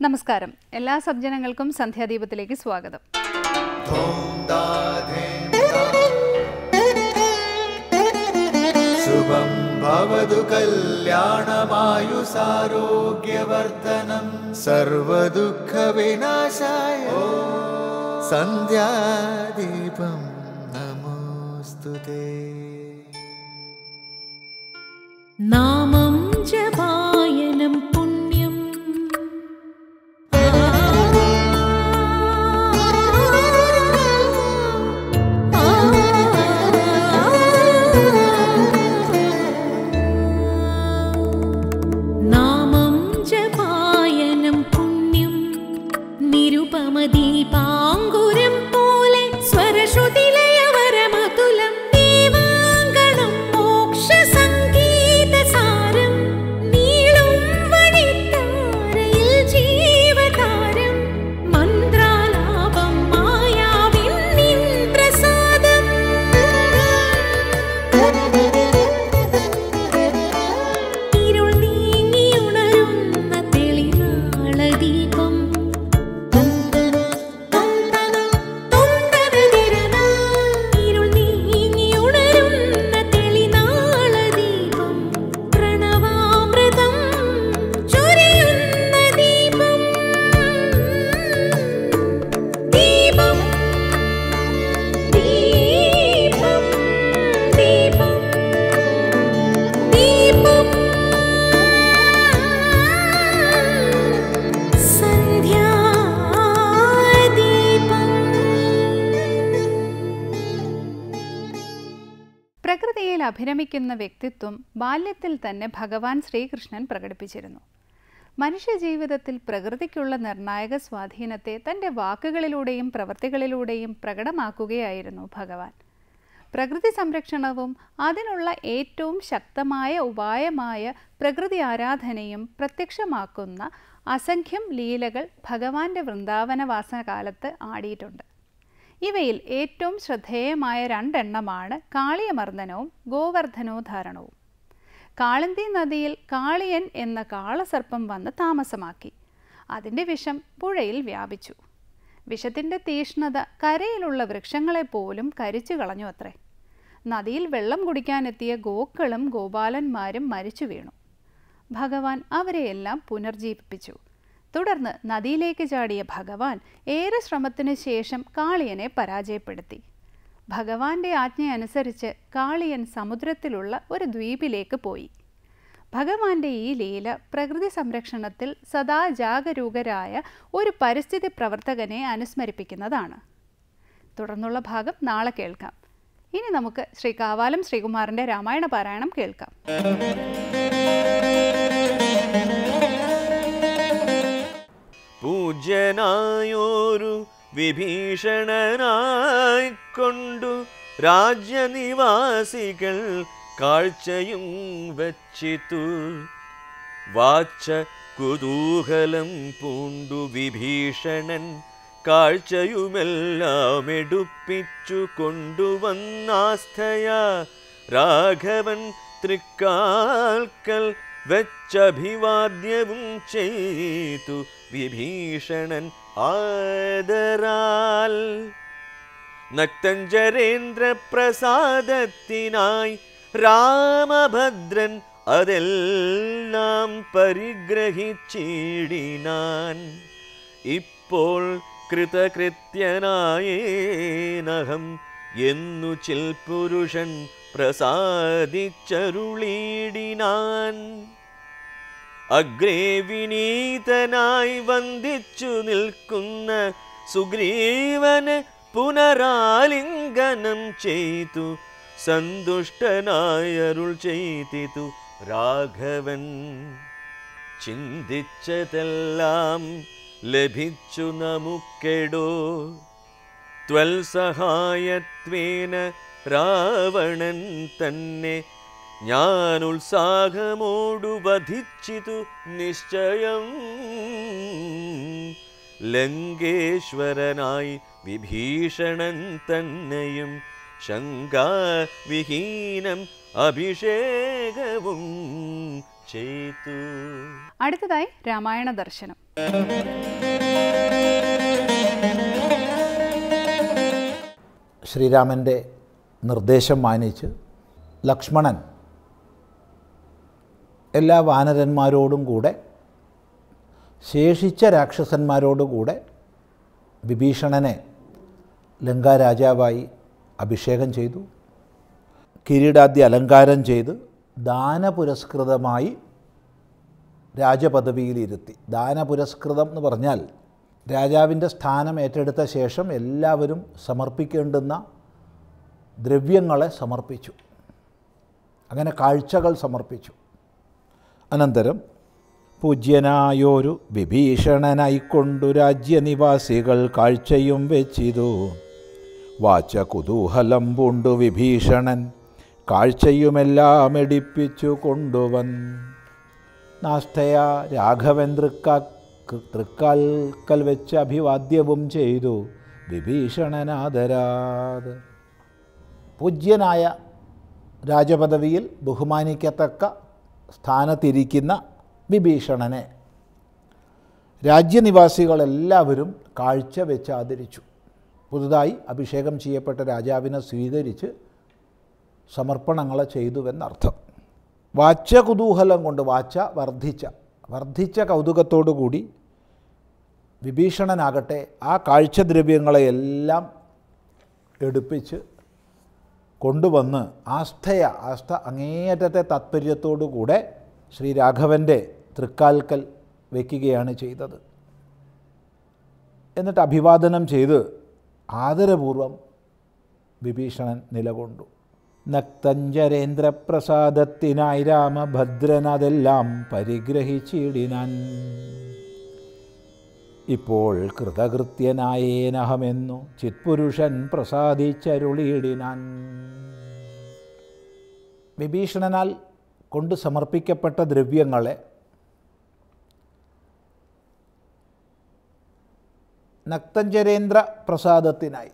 നമസ്കാരം. എല്ലാ സജ്ജനങ്ങൾക്കും സന്ധ്യാദീപത്തിലേക്ക് സ്വാഗതം. ശുഭം ഭവതു കല്യാണമായുസാരോഗ്യവർദ്ധനം. സർവദുഃഖവിനാശായ സന്ധ്യാദീപം നമോസ്തുതേ നാമം ജപായനം അഭിരമിക്കുന്ന വ്യക്തിത്വം ബാല്യത്തിൽ തന്നെ ഭഗവാൻ ശ്രീകൃഷ്ണൻ പ്രകടിപ്പിച്ചിരുന്നു. മനുഷ്യജീവിതത്തിൽ പ്രകൃതിക്കുള്ള നിർണായക സ്വാധീനത്തെ തന്റെ വാക്കുകളിലൂടെയും പ്രവൃത്തികളിലൂടെയും പ്രകടമാക്കുകയായിരുന്നു ഭഗവാൻ. പ്രകൃതി സംരക്ഷണവും അതിനുള്ള ഏറ്റവും ശക്തമായ ഉപായമായ പ്രകൃതി ആരാധനയും പ്രത്യക്ഷമാക്കുന്ന അസംഖ്യം ലീലകൾ ഭഗവാന്റെ വൃന്ദാവനവാസകാലത്ത് ആടിയിട്ടുണ്ട്. ഇവയിൽ ഏറ്റവും ശ്രദ്ധേയമായ രണ്ടെണ്ണമാണ് കാളിയമർദ്ദനവും ഗോവർദ്ധനോദ്ധാരണവും. കാളന്തി നദിയിൽ കാളിയൻ എന്ന കാളസർപ്പം വന്ന് താമസമാക്കി. അതിന്റെ വിഷം പുഴയിൽ വ്യാപിച്ചു. വിഷത്തിന്റെ തീഷ്ണത കരയിലുള്ള വൃക്ഷങ്ങളെ പോലും കരിച്ചു കളഞ്ഞു അത്രേ. നദിയിൽ വെള്ളം കുടിക്കാനെത്തിയ ഗോക്കളും ഗോപാലന്മാരും മരിച്ചു വീണു. ഭഗവാൻ അവരെയെല്ലാം പുനർജീവിപ്പിച്ചു. തുടർന്ന് നദിയിലേക്ക് ചാടിയ ഭഗവാൻ ഏറെ ശ്രമത്തിനു ശേഷം കാളിയനെ പരാജയപ്പെടുത്തി. ഭഗവാന്റെ ആജ്ഞയനുസരിച്ച് കാളിയൻ സമുദ്രത്തിലുള്ള ഒരു ദ്വീപിലേക്ക് പോയി. ഭഗവാന്റെ ഈ ലീല പ്രകൃതി സംരക്ഷണത്തിൽ സദാ ജാഗരൂകരായ ഒരു പരിസ്ഥിതി പ്രവർത്തകനെ അനുസ്മരിപ്പിക്കുന്നതാണ്. തുടർന്നുള്ള ഭാഗം നാളെ കേൾക്കാം. ഇനി നമുക്ക് ശ്രീ കാവാലം ശ്രീകുമാറിന്റെ രാമായണ പാരായണം കേൾക്കാം. പൂജ്യനായൊരു വിഭീഷണനായിക്കൊണ്ടു രാജ്യനിവാസികൾ കാഴ്ചയും വച്ചിത്തു വാച്ച കുതൂഹലം പൂണ്ടു വിഭീഷണൻ കാഴ്ചയുമെല്ലാം എടുപ്പിച്ചു കൊണ്ടുവന്നാസ്ഥയ. രാഘവൻ തൃക്കാൽക്കൽ വെച്ചഭിവാദ്യവും ചെയ്തു. വിഭീഷണൻ ആദരാൽ. നക്തഞ്ചരേന്ദ്രപ്രസാദത്തിനായി രാമഭദ്രൻ അതെല്ലാം പരിഗ്രഹിച്ചിടിനാൻ. ഇപ്പോൾ കൃതകൃത്യനായേനഹം എന്നു ചിൽപുരുഷൻ പ്രസാദിച്ചരുളീടിനാൻ അഗ്രേ വിനീതനായി വന്ദിച്ചു നിൽക്കുന്ന സുഗ്രീവന് പുനരാലിംഗനം ചെയ്തു. സന്തുഷ്ടനായരുൾ ചെയ്തിതു രാഘവൻ. ചിന്തിച്ചതെല്ലാം ലഭിച്ചു നമുക്കെടോ. ത്വൽസഹായത്വേന രാവണൻ തന്നെ ഞാൻ ഉത്സാഹമോടു വധിച്ചിതു നിശ്ചയം. ലങ്കേശ്വരനായി വിഭീഷണൻ തന്നെയും ശങ്കാവിഹീനം അഭിഷേകവും ചെയ്തു. അടുത്തതായി രാമായണ ദർശനം. ശ്രീരാമന്റെ നിർദ്ദേശം മാനിച്ച് ലക്ഷ്മണൻ എല്ലാ വാനരന്മാരോടും കൂടെ ശേഷിച്ച രാക്ഷസന്മാരോടുകൂടെ വിഭീഷണനെ ലങ്കാരാജാവായി അഭിഷേകം ചെയ്തു കിരീടാദ്യ അലങ്കാരം ചെയ്ത് ദാനപുരസ്കൃതമായി രാജപദവിയിലിരുത്തി. ദാനപുരസ്കൃതം എന്ന് പറഞ്ഞാൽ രാജാവിന്റെ സ്ഥാനം ഏറ്റെടുത്ത ശേഷം എല്ലാവരും സമർപ്പിക്കേണ്ടുന്ന ദ്രവ്യങ്ങളെ സമർപ്പിച്ചു. അങ്ങനെ കാഴ്ചകൾ സമർപ്പിച്ചു. അനന്തരം പൂജ്യനായൊരു വിഭീഷണനായിക്കൊണ്ടു രാജ്യനിവാസികൾ കാഴ്ചയും വെച്ചിതു. വാച്ച കുതൂഹലം പൂണ്ടു വിഭീഷണൻ കാഴ്ചയുമെല്ലാം എടിപ്പിച്ചു കൊണ്ടുവൻ. നാസ്തയ രാഘവൻ തൃക്കാ തൃക്കാൽക്കൽ വെച്ച് അഭിവാദ്യവും ചെയ്തു. വിഭീഷണനാദരാത്. പൂജ്യനായ രാജപദവിയിൽ ബഹുമാനിക്കത്തക്ക സ്ഥാനത്തിരിക്കുന്ന വിഭീഷണനെ. രാജ്യനിവാസികളെല്ലാവരും കാഴ്ച വെച്ച് ആദരിച്ചു. പുതുതായി അഭിഷേകം ചെയ്യപ്പെട്ട രാജാവിനെ സ്വീകരിച്ച് സമർപ്പണങ്ങൾ ചെയ്തുവെന്നർത്ഥം. വാച്ച കുതൂഹലം കൊണ്ട് വാച്ച വർദ്ധിച്ച വർദ്ധിച്ച കൗതുകത്തോടുകൂടി വിഭീഷണനാകട്ടെ ആ കാഴ്ചദ്രവ്യങ്ങളെയെല്ലാം എടുപ്പിച്ച് കൊണ്ടുവന്ന് ആസ്ഥയ ആസ്ഥ അങ്ങേയറ്റത്തെ താത്പര്യത്തോടുകൂടെ ശ്രീ രാഘവന്റെ തൃക്കാൽക്കൽ വയ്ക്കുകയാണ് ചെയ്തത്. എന്നിട്ട് അഭിവാദനം ചെയ്ത് ആദരപൂർവം വിഭീഷണൻ നിലകൊണ്ടു. നക്തഞ്ചരേന്ദ്രപ്രസാദത്തിനായി രാമഭദ്രൻ അതെല്ലാം പരിഗ്രഹിച്ചിടിനാൻ. ഇപ്പോൾ കൃതകൃത്യനായേനഹമെന്നു ചിത്പുരുഷൻ പ്രസാദിച്ചരുളിയിടിനാൻ. വിഭീഷണനാൽ കൊണ്ട് സമർപ്പിക്കപ്പെട്ട ദ്രവ്യങ്ങളെ നക്തഞ്ചരേന്ദ്ര പ്രസാദത്തിനായി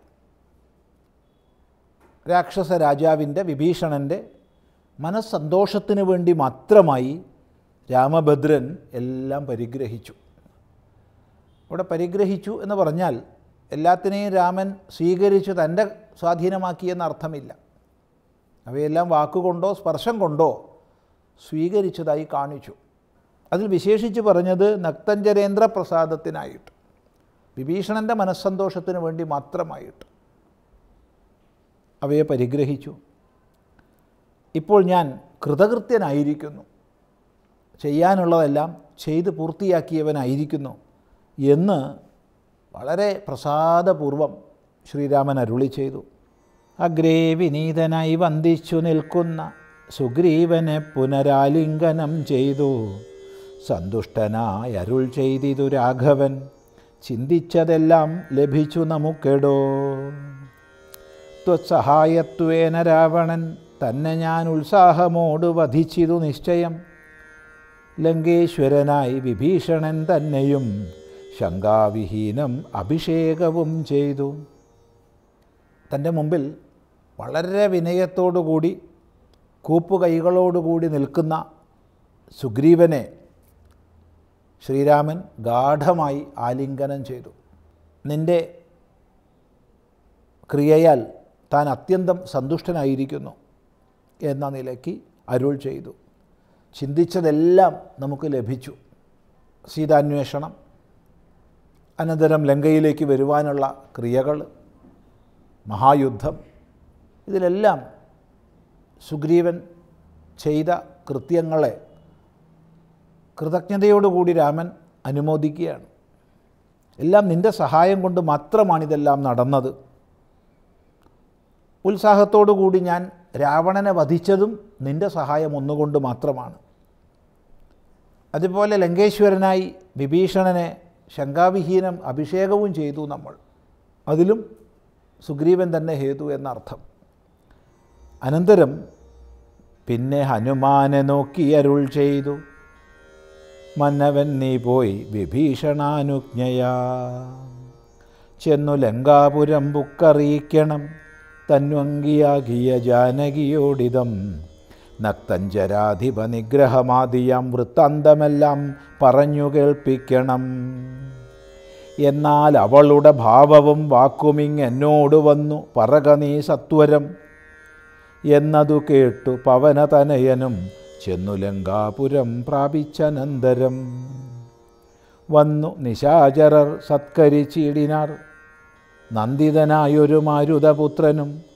രാക്ഷസ രാജാവിന്റെ വിഭീഷണന്റെ മനസ്സന്തോഷത്തിന് വേണ്ടി മാത്രമായി രാമഭദ്രൻ എല്ലാം പരിഗ്രഹിച്ചു. ഇവിടെ പരിഗ്രഹിച്ചു എന്ന് പറഞ്ഞാൽ എല്ലാത്തിനെയും രാമൻ സ്വീകരിച്ചു തന്റെ സ്വാധീനമാക്കിയെന്ന അർത്ഥമില്ല. അവയെല്ലാം വാക്കുകൊണ്ടോ സ്പർശം കൊണ്ടോ സ്വീകരിച്ചതായി കാണിച്ചു. അതിൽ വിശേഷിച്ച് പറഞ്ഞത് നക്തഞ്ചരേന്ദ്ര പ്രസാദത്തിനായിട്ട്. വിഭീഷണന്റെ മനസ്സന്തോഷത്തിന് വേണ്ടി മാത്രമായിട്ട്. അവയെ പരിഗ്രഹിച്ചു. ഇപ്പോൾ ഞാൻ കൃതകൃത്യനായിരിക്കുന്നു. ചെയ്യാനുള്ളതെല്ലാം ചെയ്ത് പൂർത്തിയാക്കിയവനായിരിക്കുന്നു. എന്ന് വളരെ പ്രസാദപൂർവം ശ്രീരാമൻ അരുളി ചെയ്തു. അഗ്രേ വിനീതനായി വന്ദിച്ചു നിൽക്കുന്ന സുഗ്രീവനെ പുനരാലിംഗനം ചെയ്തു. സന്തുഷ്ടനായി അരുൾ ചെയ്തിതു രാഘവൻ. ചിന്തിച്ചതെല്ലാം ലഭിച്ചു നമുക്കെടോ. ത്വത്സഹായത്വേന രാവണൻ തന്നെ ഞാൻ ഉത്സാഹമോട് വധിച്ചിതു നിശ്ചയം. ലങ്കേശ്വരനായി വിഭീഷണൻ തന്നെയും ശങ്കാവിഹീനം അഭിഷേകവും ചെയ്തു. തന്റെ മുമ്പിൽ വളരെ വിനയത്തോടുകൂടി കൂപ്പുകൈകളോടുകൂടി നിൽക്കുന്ന സുഗ്രീവനെ ശ്രീരാമൻ ഗാഠമായി ആലിംഗനം ചെയ്തു. നിന്റെ ക്രിയയാൽ താൻ അത്യന്തം സന്തുഷ്ടനായിരിക്കുന്നു എന്ന നിലയ്ക്ക് അരുൾ ചെയ്തു. ചിന്തിച്ചതെല്ലാം നമുക്ക് ലഭിച്ചു. സീതാന്വേഷണം അനന്തരം ലങ്കയിലേക്ക് വരുവാനുള്ള ക്രിയകൾ മഹായുദ്ധം ഇതിലെല്ലാം സുഗ്രീവൻ ചെയ്ത കൃത്യങ്ങളെ കൃതജ്ഞതയോടുകൂടി രാമൻ അനുമോദിക്കുകയാണ്. എല്ലാം നിന്റെ സഹായം കൊണ്ട് മാത്രമാണിതെല്ലാം നടന്നത്. ഉത്സാഹത്തോടുകൂടി ഞാൻ രാവണനെ വധിച്ചതും നിന്റെ സഹായം ഒന്നുകൊണ്ട് മാത്രമാണ്. അതുപോലെ ലങ്കേശ്വരനായി വിഭീഷണനെ ശങ്കാവിഹീനം അഭിഷേകവും ചെയ്തു നമ്മൾ. അതിലും സുഗ്രീവൻ തന്നെ ഹേതു എന്നർത്ഥം. അനന്തരം പിന്നെ ഹനുമാനെ നോക്കി അരുൾ ചെയ്തു. മന്നവൻ നീ പോയി വിഭീഷണാനുജ്ഞയാ. ചെന്നു ലങ്കാപുരം ബുക്കറിയിക്കണം. തന്വങ്കിയാകിയ ജാനകിയോടിതം നക്തഞ്ചരാധിപ നിഗ്രഹമാദിയാം വൃത്താന്തമെല്ലാം പറഞ്ഞു കേൾപ്പിക്കണം. എന്നാൽ അവളുടെ ഭാവവും വാക്കുമിങ് എന്നോട് വന്നു പറക നീ സത്വരം എന്നതു കേട്ടു പവനതനയനും ചെന്നു ലങ്കാപുരം പ്രാപിച്ചനന്തരം വന്നു നിശാചരർ സത്കരിച്ചിടിനാർ. നന്ദിതനായൊരു മാരുതപുത്രനും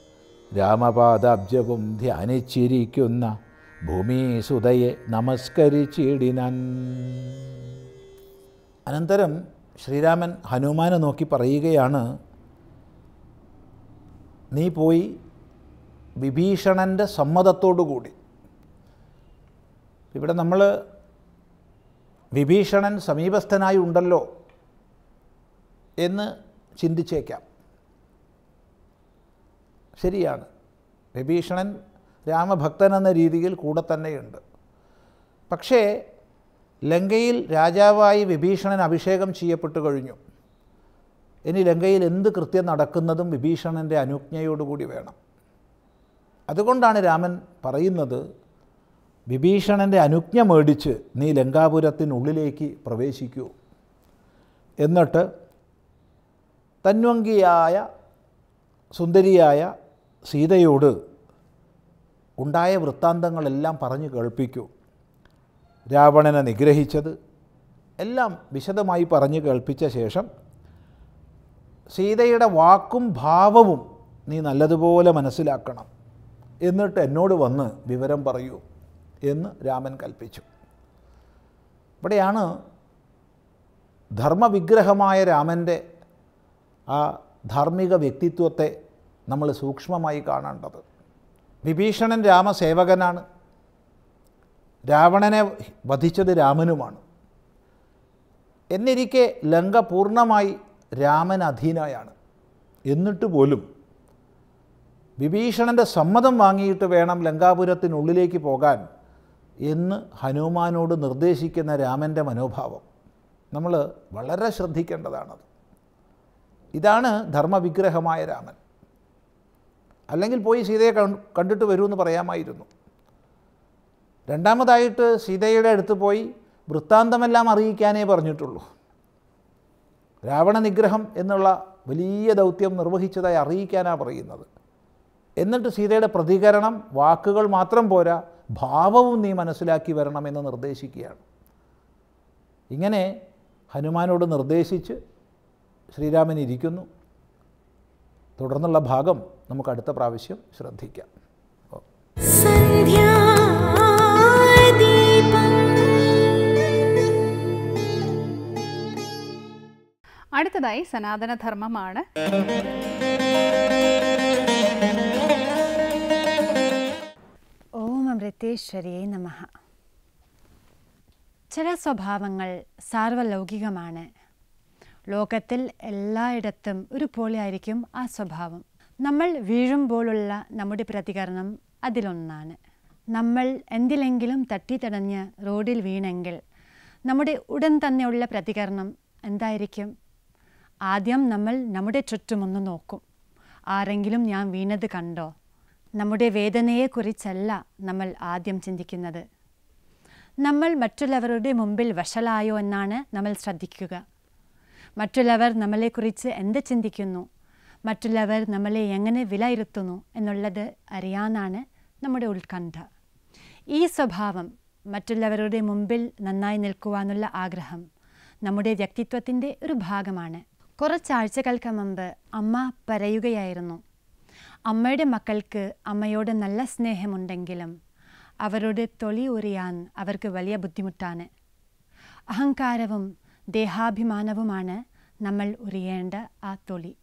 രാമപാദാബ്ജവും ധ്യാനിച്ചിരിക്കുന്ന ഭൂമിസുതയെ നമസ്കരിച്ചിടിനാൻ. അനന്തരം ശ്രീരാമൻ ഹനുമാനെ നോക്കി പറയുകയാണ് നീ പോയി വിഭീഷണന്റെ കൂടി ഇവിടെ നമ്മൾ വിഭീഷണൻ സമീപസ്ഥനായി ഉണ്ടല്ലോ എന്ന് ചിന്തിച്ചേക്കാം. ശരിയാണ്. വിഭീഷണൻ രാമഭക്തൻ എന്ന രീതിയിൽ കൂടെ തന്നെയുണ്ട്. പക്ഷേ ലങ്കയിൽ രാജാവായി വിഭീഷണൻ അഭിഷേകം ചെയ്യപ്പെട്ടു കഴിഞ്ഞു. ഇനി ലങ്കയിൽ എന്ത് കൃത്യം നടക്കുന്നതും വിഭീഷണന്റെ അനുജ്ഞയോടുകൂടി വേണം. അതുകൊണ്ടാണ് രാമൻ പറയുന്നത് വിഭീഷണന്റെ അനുജ്ഞ മേടിച്ച് നീ ലങ്കാപുരത്തിനുള്ളിലേക്ക് പ്രവേശിക്കൂ. എന്നിട്ട് തന്വങ്കിയായ സുന്ദരിയായ സീതയോട് ഉണ്ടായ വൃത്താന്തങ്ങളെല്ലാം പറഞ്ഞു കേൾപ്പിക്കൂ. രാവണനെ നിഗ്രഹിച്ചത് എല്ലാം വിശദമായി പറഞ്ഞു കേൾപ്പിച്ച ശേഷം സീതയുടെ വാക്കും ഭാവവും നീ നല്ലതുപോലെ മനസ്സിലാക്കണം. എന്നിട്ട് എന്നോട് വന്ന് വിവരം പറയൂ എന്ന് രാമൻ കൽപ്പിച്ചു. ഇവിടെയാണ് ധർമ്മവിഗ്രഹമായ രാമന്റെ ആ ധാർമ്മിക വ്യക്തിത്വത്തെ നമ്മൾ സൂക്ഷ്മമായി കാണേണ്ടത്. വിഭീഷണൻ രാമസേവകനാണ്. രാവണനെ വധിച്ചത് രാമനുമാണ്. എന്നിരിക്കെ ലങ്ക പൂർണമായി രാമൻ അധീനായാണ്. എന്നിട്ട് പോലും വിഭീഷണന്റെ സമ്മതം വാങ്ങിയിട്ട് വേണം ലങ്കാപുരത്തിനുള്ളിലേക്ക് പോകാൻ എന്ന് ഹനുമാനോട് നിർദ്ദേശിക്കുന്ന രാമന്റെ മനോഭാവം. നമ്മൾ വളരെ ശ്രദ്ധിക്കേണ്ടതാണത്. ഇതാണ് ധർമ്മവിഗ്രഹമായ രാമൻ. അല്ലെങ്കിൽ പോയി സീതയെ കണ്ടിട്ട് വരൂ എന്ന് പറയാമായിരുന്നു. രണ്ടാമതായിട്ട് സീതയുടെ അടുത്ത് പോയി വൃത്താന്തമെല്ലാം അറിയിക്കാനേ പറഞ്ഞിട്ടുള്ളൂ. രാവണ നിഗ്രഹം എന്നുള്ള വലിയ ദൗത്യം നിർവഹിച്ചതായി അറിയിക്കാനാണ് പറയുന്നത്. എന്നിട്ട് സീതയുടെ പ്രതികരണം വാക്കുകൾ മാത്രം പോരാ ഭാവവും നീ മനസ്സിലാക്കി വരണമെന്ന് നിർദ്ദേശിക്കുകയാണ്. ഇങ്ങനെ ഹനുമാനോട് നിർദ്ദേശിച്ച് ശ്രീരാമൻ ഇരിക്കുന്നു. തുടർന്നുള്ള ഭാഗം നമുക്ക് അടുത്ത പ്രാവശ്യം ശ്രദ്ധിക്കാം. അടുത്തതായി സനാതനധർമ്മമാണ്. ഓം അമൃതേശ്വരിയെ നമ ചില സ്വഭാവങ്ങൾ സാർവലൗകികമാണ്. ലോകത്തിൽ എല്ലായിടത്തും ഒരുപോലെയായിരിക്കും ആ സ്വഭാവം. നമ്മൾ വീഴുമ്പോഴുള്ള നമ്മുടെ പ്രതികരണം അതിലൊന്നാണ്. നമ്മൾ എന്തിലെങ്കിലും തട്ടിത്തടഞ്ഞ് റോഡിൽ വീണെങ്കിൽ നമ്മുടെ ഉടൻ തന്നെയുള്ള പ്രതികരണം എന്തായിരിക്കും? ആദ്യം നമ്മൾ നമ്മുടെ ചുറ്റുമൊന്ന് നോക്കും. ആരെങ്കിലും ഞാൻ വീണത് കണ്ടോ? നമ്മുടെ വേദനയെക്കുറിച്ചല്ല നമ്മൾ ആദ്യം ചിന്തിക്കുന്നത്. നമ്മൾ മറ്റുള്ളവരുടെ മുമ്പിൽ വഷളായോ എന്നാണ് നമ്മൾ ശ്രദ്ധിക്കുക. മറ്റുള്ളവർ നമ്മളെക്കുറിച്ച് എന്ത് ചിന്തിക്കുന്നു? മറ്റുള്ളവർ നമ്മളെ എങ്ങനെ വിലയിരുത്തുന്നു എന്നുള്ളത് അറിയാനാണ് നമ്മുടെ ഉത്കണ്ഠ. ഈ സ്വഭാവം മറ്റുള്ളവരുടെ മുമ്പിൽ നന്നായി നിൽക്കുവാനുള്ള ആഗ്രഹം നമ്മുടെ വ്യക്തിത്വത്തിന്റെ ഒരു ഭാഗമാണ്. കുറച്ചാഴ്ചകൾക്ക് മുമ്പ് അമ്മ പറയുകയായിരുന്നു അമ്മയുടെ മക്കൾക്ക് അമ്മയോട് നല്ല സ്നേഹമുണ്ടെങ്കിലും അവരുടെ തൊലി ഉറിയാൻ അവർക്ക് വലിയ ബുദ്ധിമുട്ടാണ്. അഹങ്കാരവും ദേഹാഭിമാനവുമാണ് നമ്മൾ ഉറിയേണ്ട ആ തൊളി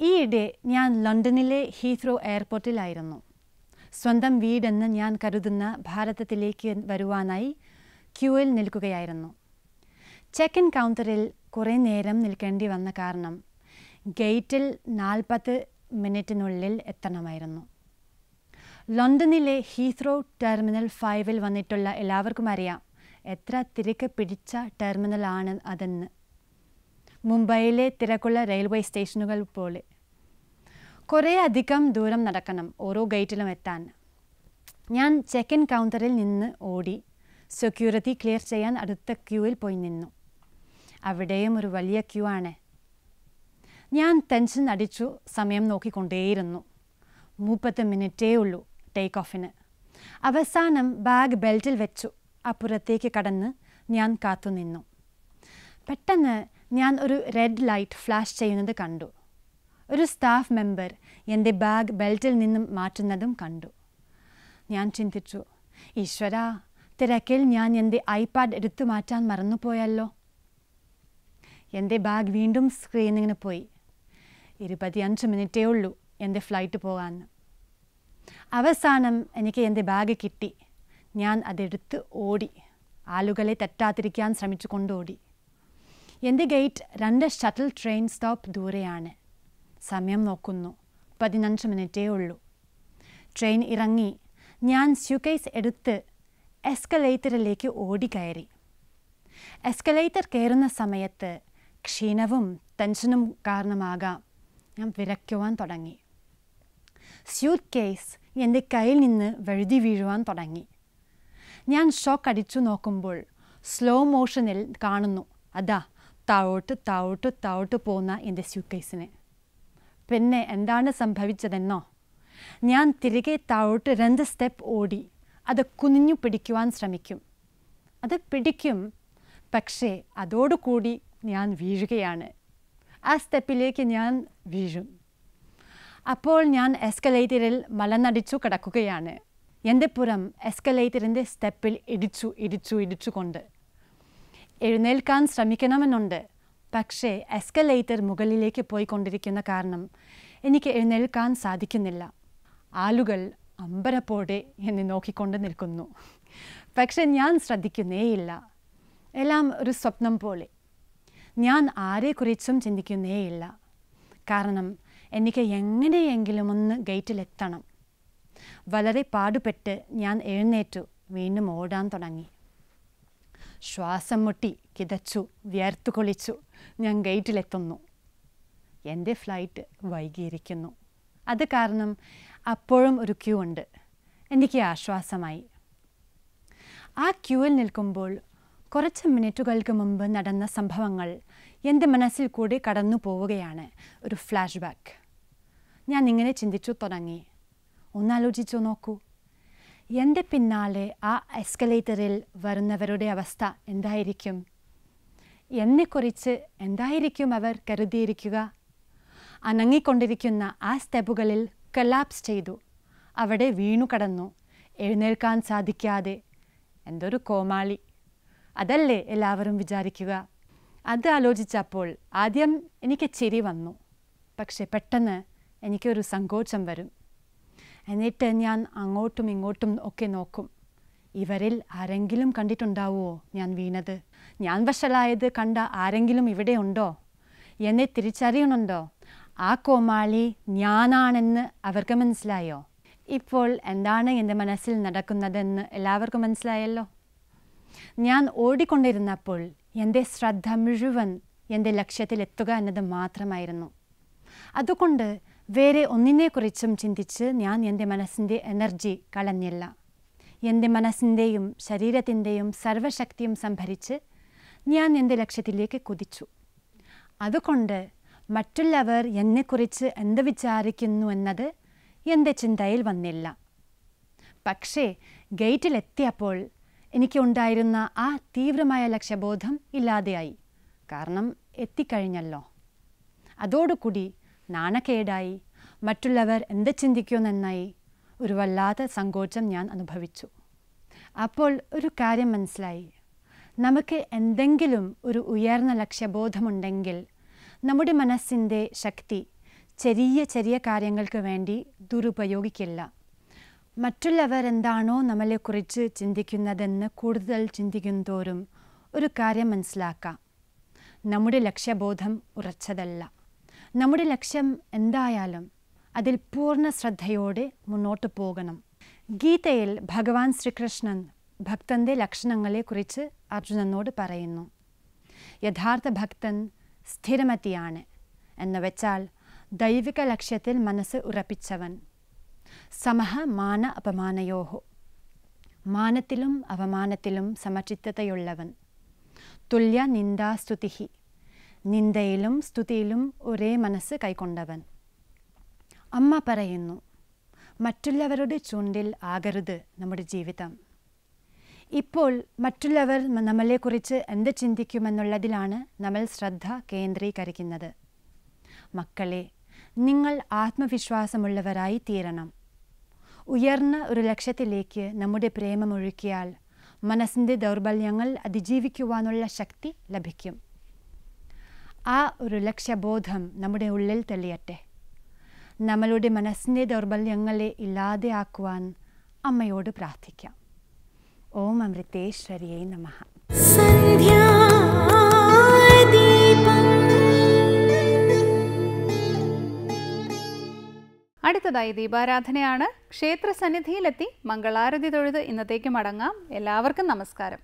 ഈയിടെ ഞാൻ ലണ്ടനിലെ ഹീത്രോ എയർപോർട്ടിലായിരുന്നു. സ്വന്തം വീടെന്ന് ഞാൻ കരുതുന്ന ഭാരതത്തിലേക്ക് വരുവാനായി ക്യൂവിൽ നിൽക്കുകയായിരുന്നു. ചെക്ക് ഇൻ കൗണ്ടറിൽ കുറേ നേരം നിൽക്കേണ്ടി വന്ന കാരണം ഗേറ്റിൽ നാൽപ്പത് മിനിറ്റിനുള്ളിൽ എത്തണമായിരുന്നു. ലണ്ടനിലെ ഹീത്രോ ടെർമിനൽ ഫൈവിൽ വന്നിട്ടുള്ള എല്ലാവർക്കും അറിയാം എത്ര തിരക്ക് പിടിച്ച ടെർമിനലാണ് അതെന്ന്. മുംബൈയിലെ തിരക്കുള്ള റെയിൽവേ സ്റ്റേഷനുകൾ പോലെ. കുറേ അധികം ദൂരം നടക്കണം ഓരോ ഗേറ്റിലും എത്താൻ. ഞാൻ ചെക്ക് ഇൻ കൗണ്ടറിൽ നിന്ന് ഓടി സെക്യൂരിറ്റി ക്ലിയർ ചെയ്യാൻ അടുത്ത ക്യൂവിൽ പോയി നിന്നു. അവിടെയും ഒരു വലിയ ക്യൂ ആണ്. ഞാൻ ടെൻഷൻ അടിച്ചു സമയം നോക്കിക്കൊണ്ടേയിരുന്നു. മുപ്പത്ത് മിനിറ്റേ ഉള്ളൂ ടേക്ക് ഓഫിന് അവസാനം ബാഗ് ബെൽറ്റിൽ വെച്ചു. അപ്പുറത്തേക്ക് കടന്ന് ഞാൻ കാത്തുനിന്നു പെട്ടെന്ന് ഞാൻ ഒരു റെഡ് ലൈറ്റ് ഫ്ലാഷ് ചെയ്യുന്നത് കണ്ടു. ഒരു സ്റ്റാഫ് മെമ്പർ എന്റെ ബാഗ് ബെൽറ്റിൽ നിന്നും മാറ്റുന്നതും കണ്ടു. ഞാൻ ചിന്തിച്ചു ഈശ്വര തിരക്കിൽ ഞാൻ എന്റെ ഐപാഡ് എടുത്തു മാറ്റാൻ മറന്നുപോയല്ലോ. എന്റെ ബാഗ് വീണ്ടും സ്ക്രീനിങ്ങിന് പോയി. ഇരുപത്തിയഞ്ച് മിനിറ്റേ ഉള്ളൂ എന്റെ ഫ്ലൈറ്റ് പോകാൻ. അവസാനം എനിക്ക് എന്റെ ബാഗ് കിട്ടി. ഞാൻ അതെടുത്ത് ഓടി. ആളുകളെ തെറ്റാതിരിക്കാൻ ശ്രമിച്ചു കൊണ്ടോടി എന്റെ ഗേറ്റ് രണ്ട് ഷട്ടിൽ ട്രെയിൻ സ്റ്റോപ്പ് ദൂരെയാണ്. സമയം നോക്കുന്നു. പതിനഞ്ച് മിനിറ്റേ ഉള്ളൂ. ട്രെയിൻ ഇറങ്ങി. ഞാൻ സ്യൂക്കേസ് എടുത്ത് എസ്കലേറ്ററിലേക്ക് ഓടിക്കയറി എസ്കലേറ്റർ കയറുന്ന സമയത്ത് ക്ഷീണവും ടെൻഷനും കാരണമാകാം. ഞാൻ വിരയ്ക്കുവാൻ തുടങ്ങി. സ്യൂട്ട് കേസ് എന്റെ കയ്യിൽ നിന്ന് വഴുതി വീഴുവാൻ തുടങ്ങി. ഞാൻ ഷോക്ക് അടിച്ചു നോക്കുമ്പോൾ സ്ലോ മോഷനിൽ കാണുന്നു. അതാ താഴോട്ട് താഴോട്ട് താഴോട്ട് പോകുന്ന എന്റെ സ്യൂക്കേസിനെ കേസിനെ പിന്നെ എന്താണ് സംഭവിച്ചതെന്നോ? ഞാൻ തിരികെ താഴോട്ട് രണ്ട് സ്റ്റെപ്പ് ഓടി. അത് കുനിഞ്ഞു പിടിക്കുവാൻ ശ്രമിക്കും. അത് പിടിക്കും. പക്ഷേ അതോടുകൂടി ഞാൻ വീഴുകയാണ്. ആ സ്റ്റെപ്പിലേക്ക് ഞാൻ വീഴും. അപ്പോൾ ഞാൻ എസ്കലേറ്ററിൽ മലനടിച്ചു കിടക്കുകയാണ്. എന്റെ പുറം എസ്കലേറ്ററിന്റെ സ്റ്റെപ്പിൽ ഇടിച്ചു ഇടിച്ചു ഇടിച്ചുകൊണ്ട് എഴുന്നേൽക്കാൻ ശ്രമിക്കണമെന്നുണ്ട്. പക്ഷേ എസ്കലേറ്റർ മുകളിലേക്ക് പോയിക്കൊണ്ടിരിക്കുന്ന കാരണം എനിക്ക് എഴുന്നേൽക്കാൻ സാധിക്കുന്നില്ല. ആളുകൾ അമ്പരപ്പോടെ എന്നെ നോക്കിക്കൊണ്ട് നിൽക്കുന്നു. പക്ഷെ ഞാൻ ശ്രദ്ധിക്കുന്നേയില്ല. എല്ലാം ഒരു സ്വപ്നം പോലെ. ഞാൻ ആരെക്കുറിച്ചും ചിന്തിക്കുന്നേയില്ല. കാരണം എനിക്ക് എങ്ങനെയെങ്കിലും ഒന്ന് ഗേറ്റിലെത്തണം. വളരെ പാടുപെട്ട് ഞാൻ എഴുന്നേറ്റു. വീണ്ടും ഓടാൻ തുടങ്ങി. ശ്വാസം മുട്ടി കിതച്ചു വിയർത്തു കൊളിച്ചു. ഞാൻ ഗേറ്റിലെത്തുന്നു. എന്റെ ഫ്ലൈറ്റ് വൈകിയിരിക്കുന്നു. അത് കാരണം അപ്പോഴും ഒരു ക്യൂ ഉണ്ട്. എനിക്ക് ആശ്വാസമായി. ആ ക്യൂവിൽ നിൽക്കുമ്പോൾ കുറച്ച് മിനിറ്റുകൾക്ക് മുമ്പ് നടന്ന സംഭവങ്ങൾ എന്റെ മനസ്സിൽ കൂടി കടന്നു പോവുകയാണ് ഒരു ഫ്ലാഷ് ബാക്ക് ഞാൻ ഇങ്ങനെ ചിന്തിച്ചു തുടങ്ങി. ഒന്നാലോചിച്ചു നോക്കൂ. എന്റെ പിന്നാലെ ആ എസ്കലേറ്ററിൽ വരുന്നവരുടെ അവസ്ഥ എന്തായിരിക്കും? എന്നെക്കുറിച്ച് എന്തായിരിക്കും അവർ കരുതിയിരിക്കുക? അനങ്ങിക്കൊണ്ടിരിക്കുന്ന ആ സ്റ്റെപ്പുകളിൽ കലാപ്സ് ചെയ്തു. അവിടെ വീണു കടന്നു. എഴുന്നേൽക്കാൻ സാധിക്കാതെ. എന്തൊരു കോമാളി. അതല്ലേ എല്ലാവരും വിചാരിക്കുക. അത് ആലോചിച്ചപ്പോൾ ആദ്യം എനിക്ക് ചിരി വന്നു. പക്ഷെ പെട്ടെന്ന് എനിക്കൊരു സങ്കോചം വരും. എന്നിട്ട് ഞാൻ അങ്ങോട്ടും ഇങ്ങോട്ടും ഒക്കെ നോക്കും. ഇവരിൽ ആരെങ്കിലും കണ്ടിട്ടുണ്ടാവുമോ ഞാൻ വീണത്. ഞാൻ വഷളായത് കണ്ട ആരെങ്കിലും ഇവിടെ ഉണ്ടോ? എന്നെ തിരിച്ചറിയണുണ്ടോ? ആ കോമാളി ഞാനാണെന്ന് അവർക്ക് മനസ്സിലായോ? ഇപ്പോൾ എന്താണ് എന്റെ മനസ്സിൽ നടക്കുന്നതെന്ന് എല്ലാവർക്കും മനസ്സിലായല്ലോ. ഞാൻ ഓടിക്കൊണ്ടിരുന്നപ്പോൾ എന്റെ ശ്രദ്ധ മുഴുവൻ എന്റെ ലക്ഷ്യത്തിലെത്തുക എന്നത് മാത്രമായിരുന്നു. അതുകൊണ്ട് വേറെ ഒന്നിനെക്കുറിച്ചും ചിന്തിച്ച് ഞാൻ എന്റെ മനസ്സിന്റെ എനർജി കളഞ്ഞില്ല. എന്റെ മനസ്സിന്റെയും ശരീരത്തിന്റെയും സർവശക്തിയും സംഭരിച്ച് ഞാൻ എന്റെ ലക്ഷ്യത്തിലേക്ക് കുതിച്ചു. അതുകൊണ്ട് മറ്റുള്ളവർ എന്നെക്കുറിച്ച് എന്ത് വിചാരിക്കുന്നു എന്നത് എന്റെ ചിന്തയിൽ വന്നില്ല. പക്ഷേ ഗേറ്റിലെത്തിയപ്പോൾ എനിക്കുണ്ടായിരുന്ന ആ തീവ്രമായ ലക്ഷ്യബോധം ഇല്ലാതെയായി. കാരണം എത്തിക്കഴിഞ്ഞല്ലോ. അതോടുകൂടി നാണക്കേടായി. മറ്റുള്ളവർ എന്ത് ചിന്തിക്കുമെന്നായി ഒരു വല്ലാത്ത സങ്കോചം ഞാൻ അനുഭവിച്ചു. അപ്പോൾ ഒരു കാര്യം മനസ്സിലായി. നമുക്ക് എന്തെങ്കിലും ഒരു ഉയർന്ന ലക്ഷ്യബോധമുണ്ടെങ്കിൽ നമ്മുടെ മനസ്സിന്റെ ശക്തി ചെറിയ ചെറിയ കാര്യങ്ങൾക്ക് വേണ്ടി ദുരുപയോഗിക്കില്ല. മറ്റുള്ളവർ എന്താണോ നമ്മളെക്കുറിച്ച് ചിന്തിക്കുന്നതെന്ന് കൂടുതൽ ചിന്തിക്കും തോറും ഒരു കാര്യം മനസ്സിലാക്കാം. നമ്മുടെ ലക്ഷ്യബോധം ഉറച്ചതല്ല. നമ്മുടെ ലക്ഷ്യം എന്തായാലും അതിൽ പൂർണ ശ്രദ്ധയോടെ മുന്നോട്ട് പോകണം. ഗീതയിൽ ഭഗവാൻ ശ്രീകൃഷ്ണൻ ഭക്തന്റെ ലക്ഷണങ്ങളെക്കുറിച്ച് അർജുനനോട് പറയുന്നു. യഥാർത്ഥ ഭക്തൻ സ്ഥിരമതിയാണ് എന്ന് വെച്ചാൽ ദൈവിക ലക്ഷ്യത്തിൽ മനസ്സ് ഉറപ്പിച്ചവൻ. സമഹ മാന അപമാനയോഹോ. മാനത്തിലും അപമാനത്തിലും സമചിത്തതയുള്ളവൻ. തുല്യ നിന്ദാസ്തുതിഹി. നിന്ദയിലും സ്തുതിയിലും ഒരേ മനസ്സ് കൈക്കൊണ്ടവൻ. അമ്മ പറയുന്നു മറ്റുള്ളവരുടെ ചൂണ്ടിൽ ആകരുത് നമ്മുടെ ജീവിതം. ഇപ്പോൾ മറ്റുള്ളവർ നമ്മളെക്കുറിച്ച് എന്ത് ചിന്തിക്കുമെന്നുള്ളതിലാണ് നമ്മൾ ശ്രദ്ധ കേന്ദ്രീകരിക്കുന്നത്. മക്കളെ നിങ്ങൾ ആത്മവിശ്വാസമുള്ളവരായി തീരണം. ഉയർന്ന ഒരു ലക്ഷ്യത്തിലേക്ക് നമ്മുടെ പ്രേമമൊഴുക്കിയാൽ മനസ്സിന്റെ ദൗർബല്യങ്ങൾ അതിജീവിക്കുവാനുള്ള ശക്തി ലഭിക്കും. ആ ഒരു ലക്ഷ്യബോധം നമ്മുടെ ഉള്ളിൽ തെളിയട്ടെ. നമ്മളുടെ മനസ്സിന്റെ ദൗർബല്യങ്ങളെ ഇല്ലാതെയാക്കുവാൻ അമ്മയോട് പ്രാർത്ഥിക്കാം. ഓം അമൃതേശ്വരിയെ നമ. അടുത്തതായി ദീപാരാധനയാണ്. ക്ഷേത്ര സന്നിധിയിലെത്തി മംഗളാരതി തൊഴുത് ഇന്നത്തേക്ക് മടങ്ങാം. എല്ലാവർക്കും നമസ്കാരം.